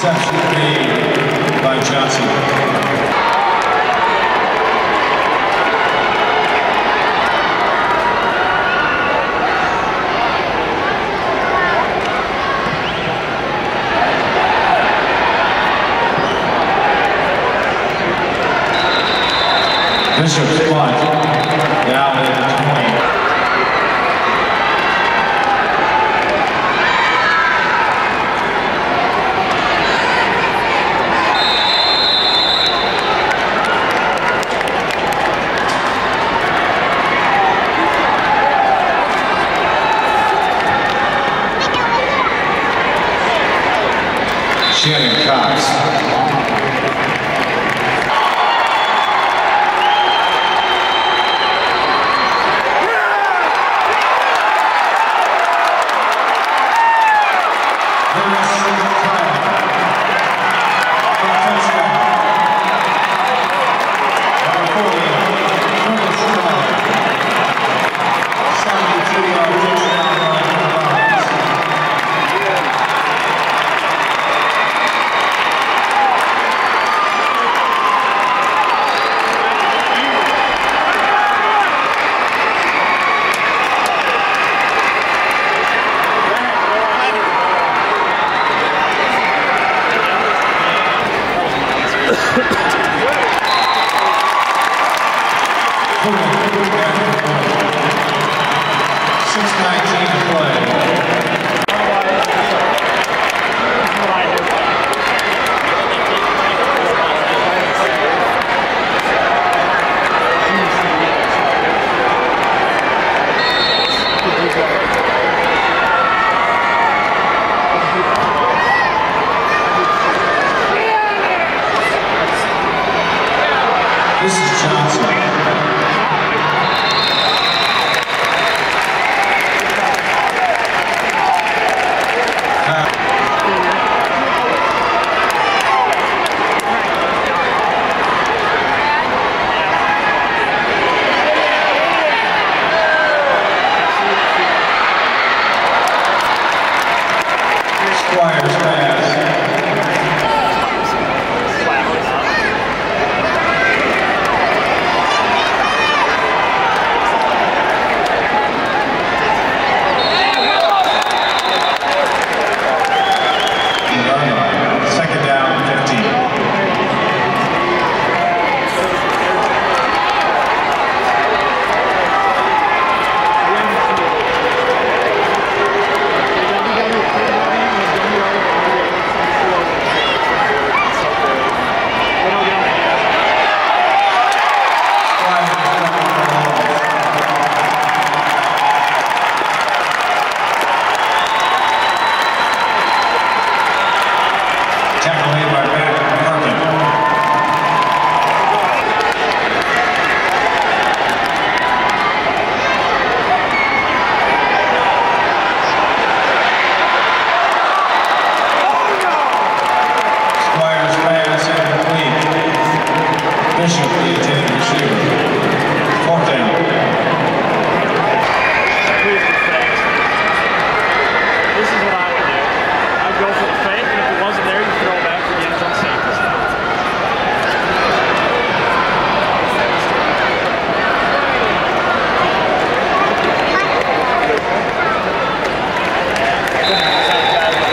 Sérgio Pedro. Shannon Cox.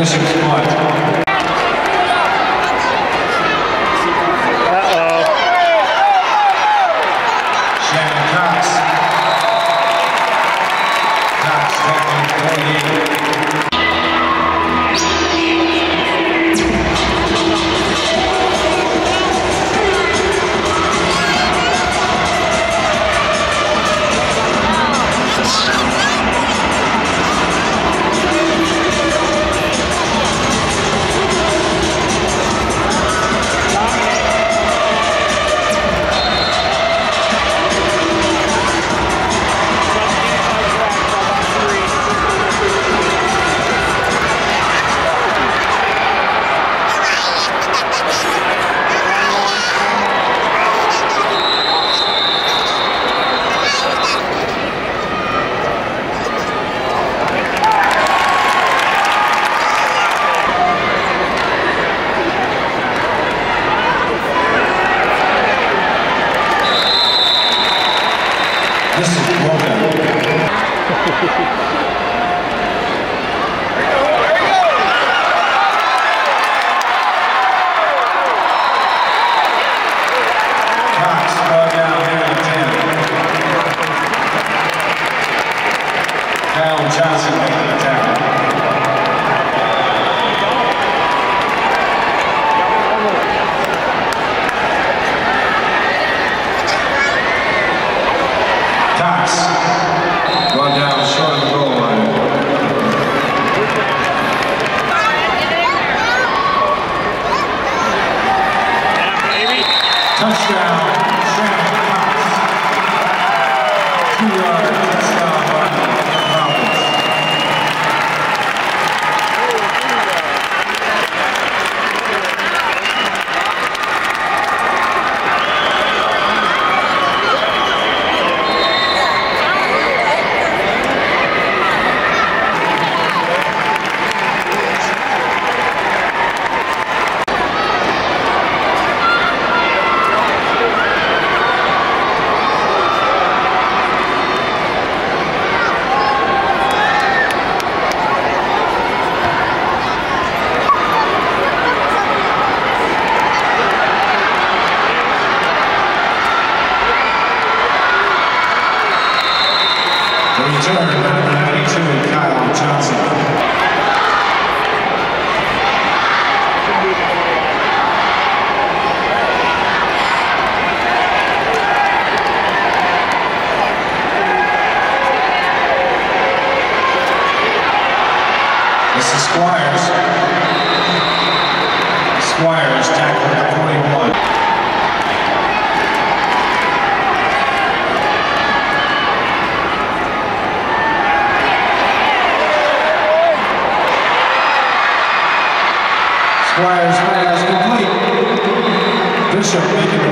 Teşekkürler. Two yards.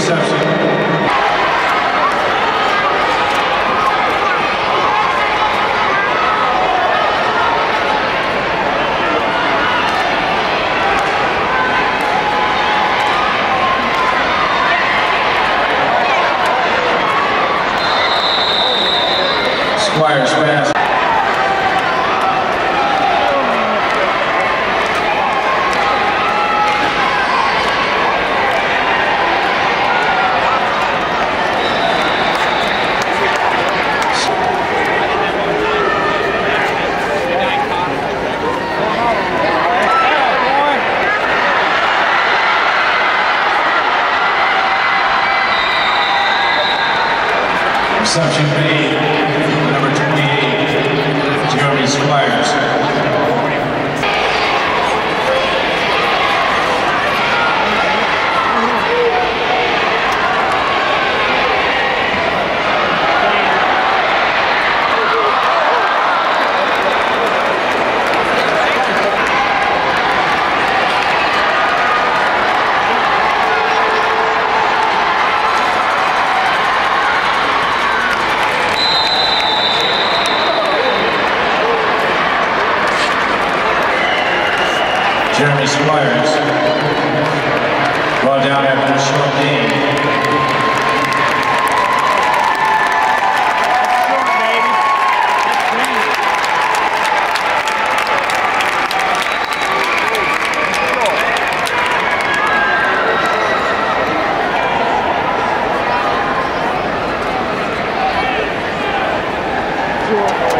interception. Jeremy Squires, brought down after a short game. Thank sure. you.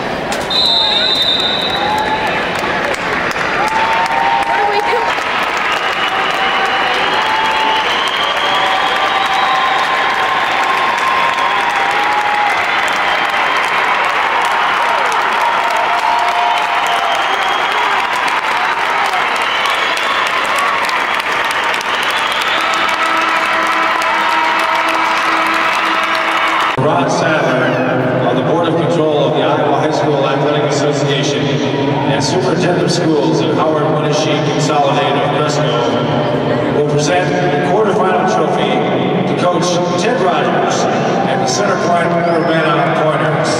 center point will remain on corners.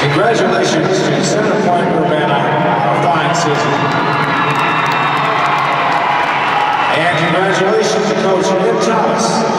Congratulations to center point Urbana of Fine Season. And congratulations to Coach Nick Thomas